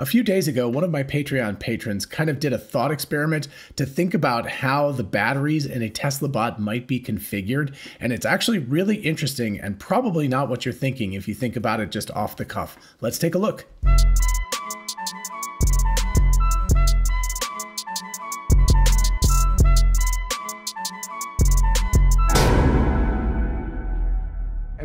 A few days ago, one of my Patreon patrons kind of did a thought experiment to think about how the batteries in a Tesla bot might be configured. And it's actually really interesting and probably not what you're thinking if you think about it just off the cuff. Let's take a look.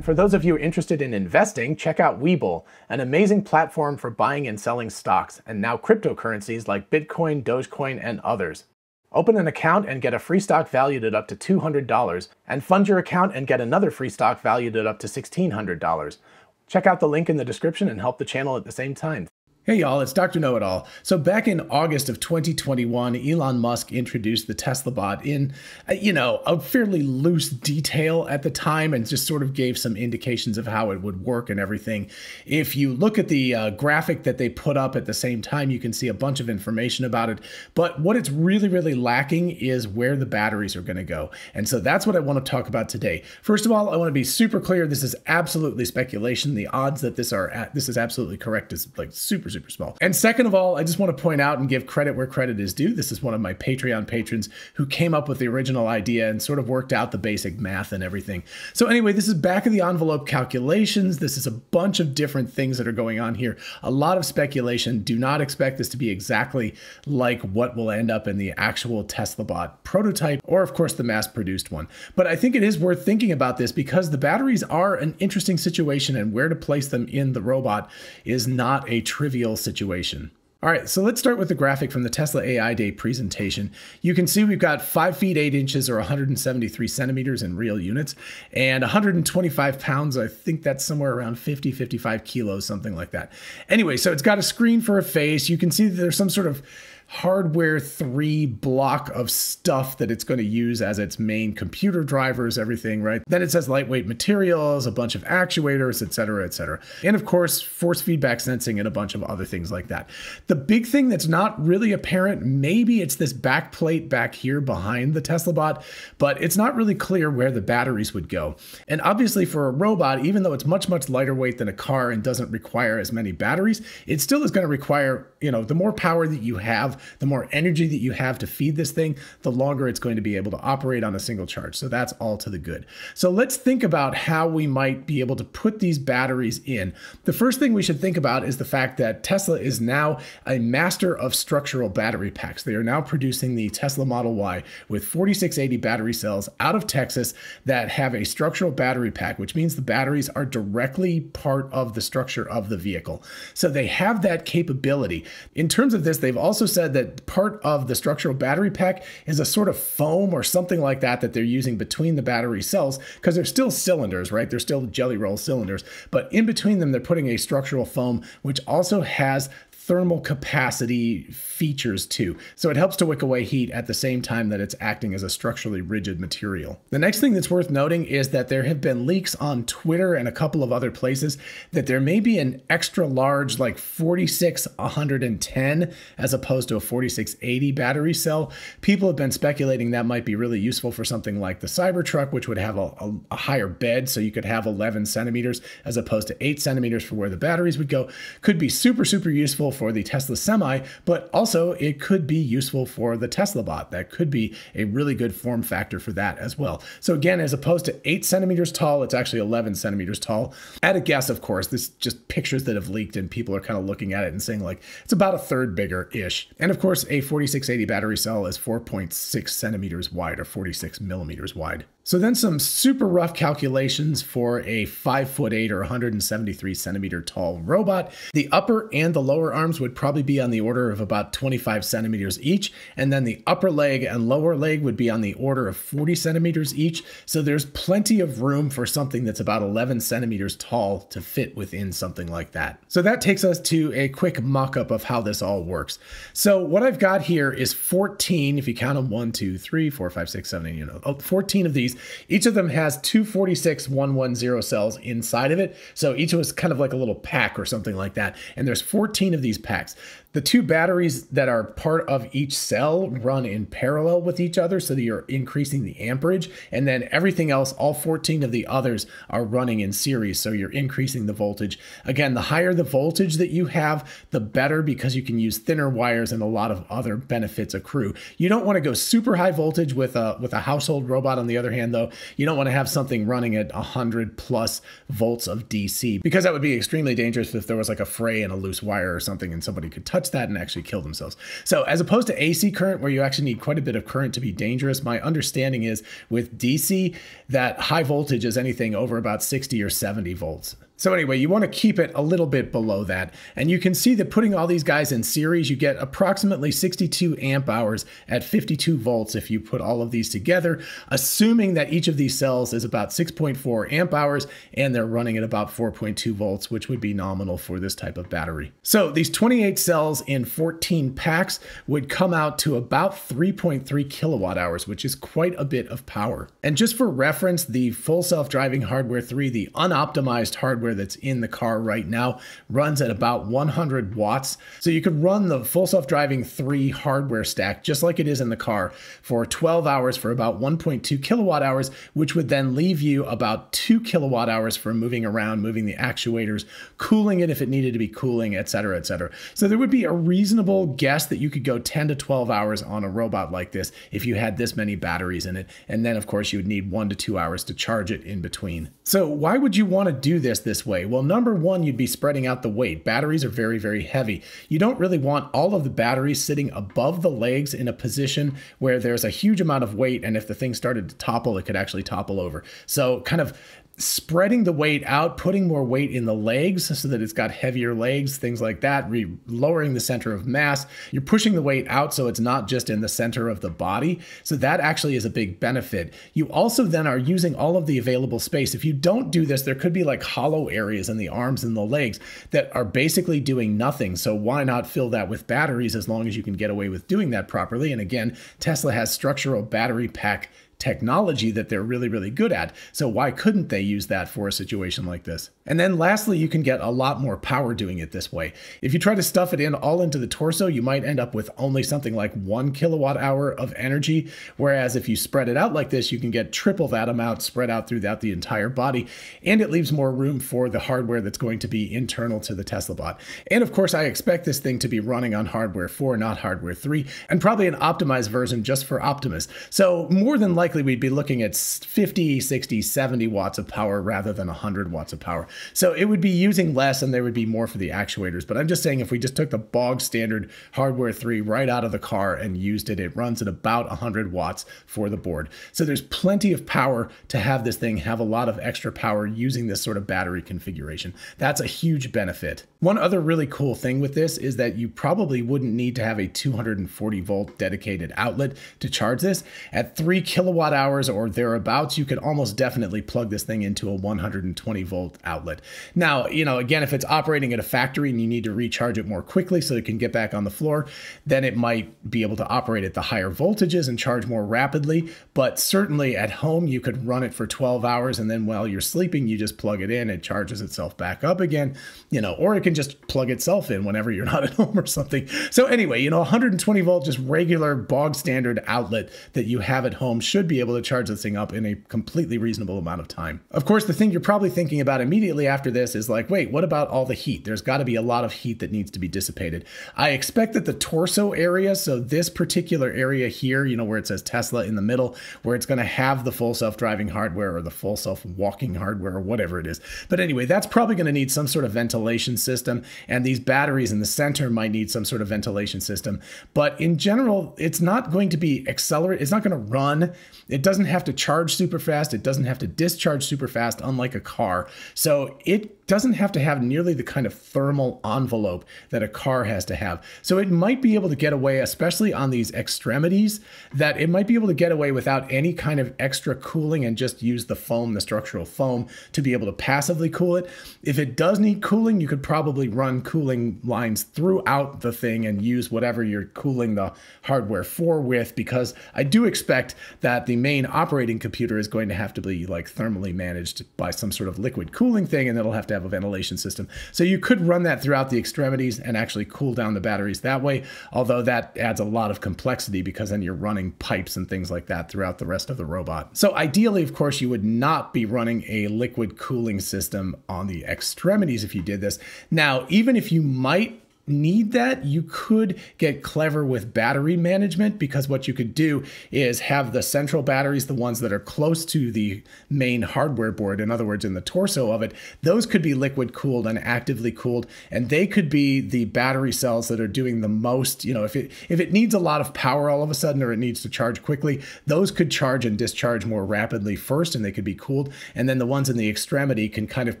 For those of you interested in investing, check out Webull, an amazing platform for buying and selling stocks, and now cryptocurrencies like Bitcoin, Dogecoin, and others. Open an account and get a free stock valued at up to $200, and fund your account and get another free stock valued at up to $1,600. Check out the link in the description and help the channel at the same time. Hey y'all, it's Dr. Know It All. So back in August of 2021, Elon Musk introduced the Tesla bot in, uh, you know, a fairly loose detail at the time and just sort of gave some indications of how it would work and everything. If you look at the uh, graphic that they put up at the same time, you can see a bunch of information about it. But what it's really, really lacking is where the batteries are going to go. And so that's what I want to talk about today. First of all, I want to be super clear. This is absolutely speculation. The odds that this are this is absolutely correct is like super super small. And second of all, I just want to point out and give credit where credit is due. This is one of my Patreon patrons who came up with the original idea and sort of worked out the basic math and everything. So anyway, this is back of the envelope calculations. This is a bunch of different things that are going on here. A lot of speculation. Do not expect this to be exactly like what will end up in the actual Tesla bot prototype or of course the mass produced one. But I think it is worth thinking about this because the batteries are an interesting situation and where to place them in the robot is not a trivial situation. All right, so let's start with the graphic from the Tesla AI Day presentation. You can see we've got 5 feet 8 inches or 173 centimeters in real units and 125 pounds. I think that's somewhere around 50, 55 kilos, something like that. Anyway, so it's got a screen for a face. You can see that there's some sort of hardware 3 block of stuff that it's going to use as its main computer drivers, everything, right? Then it says lightweight materials, a bunch of actuators, etc., etc. And of course, force feedback sensing and a bunch of other things like that. The big thing that's not really apparent, maybe it's this back plate back here behind the Tesla bot, but it's not really clear where the batteries would go. And obviously for a robot, even though it's much, much lighter weight than a car and doesn't require as many batteries, it still is going to require, you know, the more power that you have, the more energy that you have to feed this thing, the longer it's going to be able to operate on a single charge. So that's all to the good. So let's think about how we might be able to put these batteries in. The first thing we should think about is the fact that Tesla is now a master of structural battery packs. They are now producing the Tesla Model Y with 4680 battery cells out of Texas that have a structural battery pack, which means the batteries are directly part of the structure of the vehicle. So they have that capability. In terms of this, they've also said that part of the structural battery pack is a sort of foam or something like that that they're using between the battery cells because they're still cylinders, right? They're still jelly roll cylinders, but in between them, they're putting a structural foam, which also has thermal capacity features too. So it helps to wick away heat at the same time that it's acting as a structurally rigid material. The next thing that's worth noting is that there have been leaks on Twitter and a couple of other places that there may be an extra large like 4610 as opposed to a 4680 battery cell. People have been speculating that might be really useful for something like the Cybertruck, which would have a, a, a higher bed. So you could have 11 centimeters as opposed to 8 centimeters for where the batteries would go. Could be super, super useful for the Tesla Semi, but also it could be useful for the Tesla bot. That could be a really good form factor for that as well. So again, as opposed to eight centimeters tall, it's actually 11 centimeters tall. At a guess, of course, this just pictures that have leaked and people are kind of looking at it and saying like, it's about a third bigger ish. And of course, a 4680 battery cell is 4.6 centimeters wide or 46 millimeters wide. So then some super rough calculations for a 5 foot 8 or 173 centimeter tall robot. The upper and the lower arms would probably be on the order of about 25 centimeters each, and then the upper leg and lower leg would be on the order of 40 centimeters each. So there's plenty of room for something that's about 11 centimeters tall to fit within something like that. So that takes us to a quick mock-up of how this all works. So what I've got here is 14, if you count them 1, 2, 3, 4, 5, 6, 7, you oh, know, 14 of these these. Each of them has two 46110 cells inside of it. So each was kind of like a little pack or something like that. And there's 14 of these packs. The two batteries that are part of each cell run in parallel with each other so that you're increasing the amperage. And then everything else, all 14 of the others are running in series. So you're increasing the voltage. Again, the higher the voltage that you have, the better because you can use thinner wires and a lot of other benefits accrue. You don't want to go super high voltage with a with a household robot. On the other hand, though, you don't want to have something running at 100 plus volts of DC because that would be extremely dangerous if there was like a fray and a loose wire or something and somebody could touch that and actually kill themselves. So, as opposed to AC current, where you actually need quite a bit of current to be dangerous, my understanding is with DC that high voltage is anything over about 60 or 70 volts. So anyway, you want to keep it a little bit below that. And you can see that putting all these guys in series, you get approximately 62 amp hours at 52 volts if you put all of these together, assuming that each of these cells is about 6.4 amp hours and they're running at about 4.2 volts, which would be nominal for this type of battery. So these 28 cells in 14 packs would come out to about 3.3 kilowatt hours, which is quite a bit of power. And just for reference, the full self-driving hardware 3, the unoptimized hardware that's in the car right now runs at about 100 watts. So you could run the full self driving 3 hardware stack just like it is in the car for 12 hours for about 1.2 kilowatt hours, which would then leave you about 2 kilowatt hours for moving around, moving the actuators, cooling it if it needed to be cooling, et cetera, et cetera. So there would be a reasonable guess that you could go 10 to 12 hours on a robot like this if you had this many batteries in it. And then, of course, you would need one to two hours to charge it in between. So, why would you want to do this this this way? Well, number one, you'd be spreading out the weight. Batteries are very, very heavy. You don't really want all of the batteries sitting above the legs in a position where there's a huge amount of weight, and if the thing started to topple, it could actually topple over. So, kind of spreading the weight out, putting more weight in the legs so that it's got heavier legs, things like that, re- lowering the center of mass. You're pushing the weight out so it's not just in the center of the body. So that actually is a big benefit. You also then are using all of the available space. If you don't do this, there could be like hollow areas in the arms and the legs that are basically doing nothing. So why not fill that with batteries as long as you can get away with doing that properly? And again, Tesla has structural battery pack technology that they're really, really good at. So why couldn't they use that for a situation like this? And then lastly, you can get a lot more power doing it this way. If you try to stuff it in all into the torso, you might end up with only something like one kilowatt hour of energy. Whereas if you spread it out like this, you can get triple that amount spread out throughout the entire body. And it leaves more room for the hardware that's going to be internal to the Tesla bot. And of course, I expect this thing to be running on hardware 4, not hardware 3, and probably an optimized version just for Optimus. So more than likely, we'd be looking at 50, 60, 70 watts of power rather than 100 watts of power. So it would be using less and there would be more for the actuators. But I'm just saying if we just took the bog standard hardware 3 right out of the car and used it, it runs at about 100 watts for the board. So there's plenty of power to have this thing have a lot of extra power using this sort of battery configuration. That's a huge benefit. One other really cool thing with this is that you probably wouldn't need to have a 240 volt dedicated outlet to charge this. At 3 kilowatt hours or thereabouts, you could almost definitely plug this thing into a 120 volt outlet. Now, you know, again, if it's operating at a factory and you need to recharge it more quickly so it can get back on the floor, then it might be able to operate at the higher voltages and charge more rapidly. But certainly at home, you could run it for 12 hours and then while you're sleeping, you just plug it in, it charges itself back up again, you know, or it can just plug itself in whenever you're not at home or something. So, anyway, you know, 120 volt, just regular bog standard outlet that you have at home should be able to charge this thing up in a completely reasonable amount of time. Of course, the thing you're probably thinking about immediately after this is like, wait, what about all the heat? There's got to be a lot of heat that needs to be dissipated. I expect that the torso area, so this particular area here, you know, where it says Tesla in the middle, where it's going to have the full self driving hardware or the full self walking hardware or whatever it is. But anyway, that's probably going to need some sort of ventilation system, and these batteries in the center might need some sort of ventilation system. But in general, it's not going to be accelerate, it's not going to run. It doesn't have to charge super fast, it doesn't have to discharge super fast, unlike a car. So it doesn't have to have nearly the kind of thermal envelope that a car has to have. So it might be able to get away, especially on these extremities, that it might be able to get away without any kind of extra cooling and just use the foam, the structural foam, to be able to passively cool it. If it does need cooling, you could probably run cooling lines throughout the thing and use whatever you're cooling the hardware for with, because I do expect that the main operating computer is going to have to be like thermally managed by some sort of liquid cooling thing, and it'll have to have a ventilation system. So you could run that throughout the extremities and actually cool down the batteries that way, although that adds a lot of complexity because then you're running pipes and things like that throughout the rest of the robot. So ideally, of course, you would not be running a liquid cooling system on the extremities if you did this. Now, even if you might need that, you could get clever with battery management because what you could do is have the central batteries, the ones that are close to the main hardware board, in other words, in the torso of it, those could be liquid cooled and actively cooled, and they could be the battery cells that are doing the most. You know, if it if it needs a lot of power all of a sudden or it needs to charge quickly, those could charge and discharge more rapidly first, and they could be cooled, and then the ones in the extremity can kind of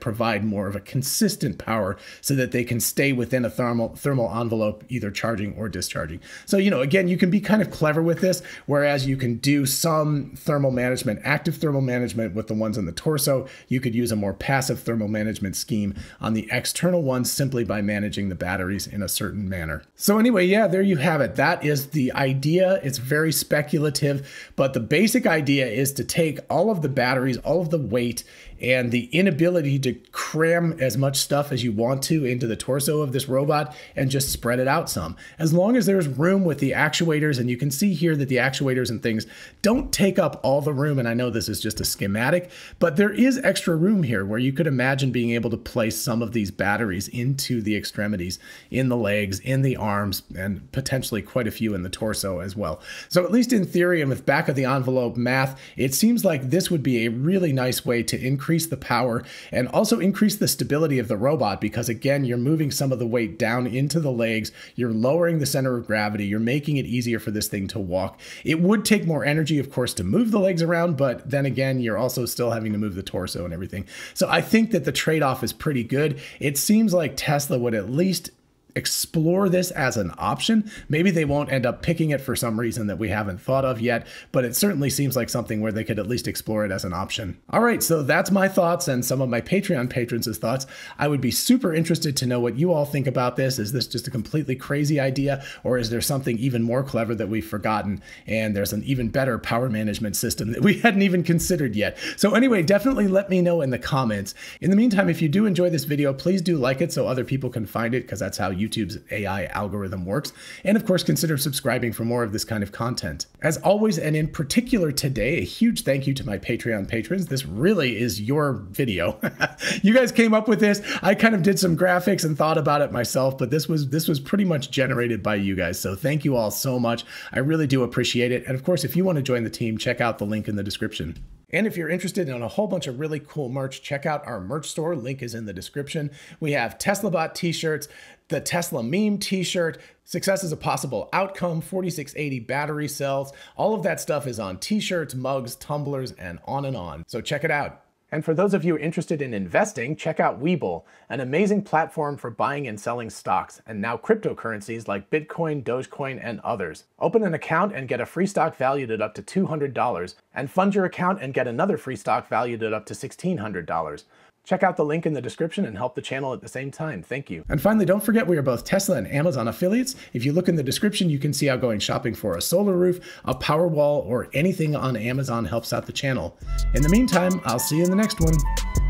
provide more of a consistent power so that they can stay within a thermal thermal envelope, either charging or discharging. So, you know, again, you can be kind of clever with this, whereas you can do some thermal management, active thermal management with the ones in the torso. You could use a more passive thermal management scheme on the external ones simply by managing the batteries in a certain manner. So, anyway, yeah, there you have it. That is the idea. It's very speculative, but the basic idea is to take all of the batteries, all of the weight, and the inability to cram as much stuff as you want to into the torso of this robot and just spread it out some. As long as there's room with the actuators, and you can see here that the actuators and things don't take up all the room, and I know this is just a schematic, but there is extra room here where you could imagine being able to place some of these batteries into the extremities, in the legs, in the arms, and potentially quite a few in the torso as well. So at least in theory and with back of the envelope math, it seems like this would be a really nice way to increase the power and also increase the stability of the robot because, again, you're moving some of the weight down into the legs, you're lowering the center of gravity, you're making it easier for this thing to walk. It would take more energy, of course, to move the legs around, but then again, you're also still having to move the torso and everything. So I think that the trade off is pretty good. It seems like Tesla would at least explore this as an option. Maybe they won't end up picking it for some reason that we haven't thought of yet, but it certainly seems like something where they could at least explore it as an option. All right, so that's my thoughts and some of my Patreon patrons' thoughts. I would be super interested to know what you all think about this. Is this just a completely crazy idea, or is there something even more clever that we've forgotten and there's an even better power management system that we hadn't even considered yet? So, anyway, definitely let me know in the comments. In the meantime, if you do enjoy this video, please do like it so other people can find it because that's how you YouTube's AI algorithm works. And of course, consider subscribing for more of this kind of content. As always, and in particular today, a huge thank you to my Patreon patrons. This really is your video. you guys came up with this. I kind of did some graphics and thought about it myself, but this was this was pretty much generated by you guys. So thank you all so much. I really do appreciate it. And of course, if you want to join the team, check out the link in the description. And if you're interested in a whole bunch of really cool merch, check out our merch store. Link is in the description. We have TeslaBot t-shirts, the Tesla meme t-shirt, success is a possible outcome, 4680 battery cells. All of that stuff is on t-shirts, mugs, tumblers, and on and on. So check it out. And for those of you interested in investing, check out Webull, an amazing platform for buying and selling stocks, and now cryptocurrencies like Bitcoin, Dogecoin, and others. Open an account and get a free stock valued at up to $200, and fund your account and get another free stock valued at up to $1,600. Check out the link in the description and help the channel at the same time. Thank you. And finally, don't forget we are both Tesla and Amazon affiliates. If you look in the description, you can see how going shopping for a solar roof, a power wall, or anything on Amazon helps out the channel. In the meantime, I'll see you in the next one.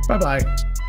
Bye bye.